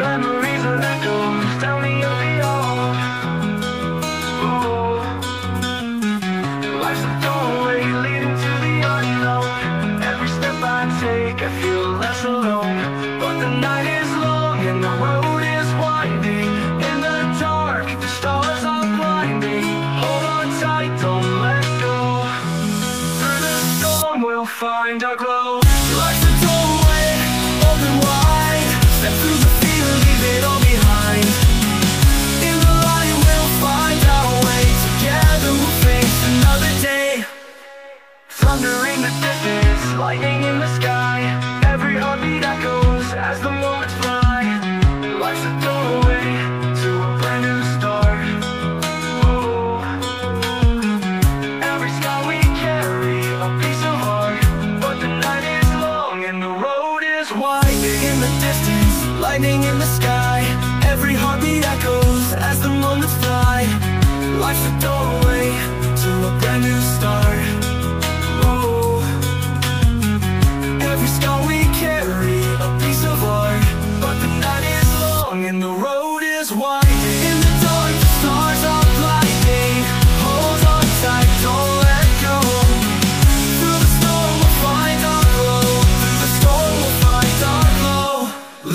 memories Tell me doorway oh. leading to the unknown. Every step I take I feel less alone. But the night is long and the road is winding. In the dark the stars are blinding. Hold on tight, don't let go. Through the storm we'll find our glow. Lightning in the sky. Every heartbeat echoes as the moments fly. Life's a doorway to a brand new start Oh. Every scar we carry a piece of heart. But the night is long and the road is wide. In the distance, lightning in the sky. Every heartbeat echoes as the moments fly. Life's a doorway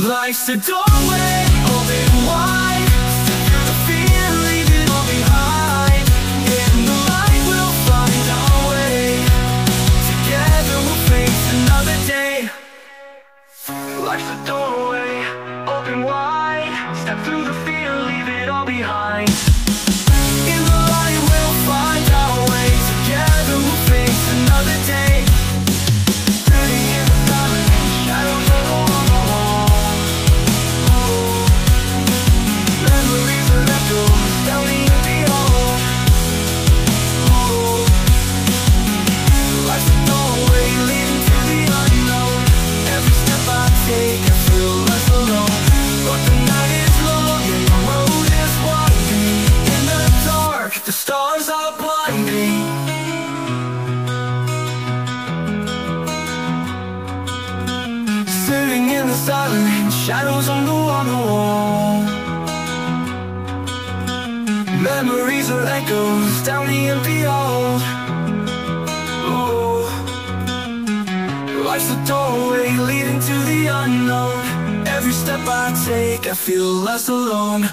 Life's a doorway, open wide. Through the fear, leave it all behind. In the light we'll find our way. Together we'll face another day. Life's a doorway, open wide. Step through the stars are blinding. Sitting in the silence, shadows on the, wall. Memories are echoes down the empty hall. Life's a doorway leading to the unknown. Every step I take, I feel less alone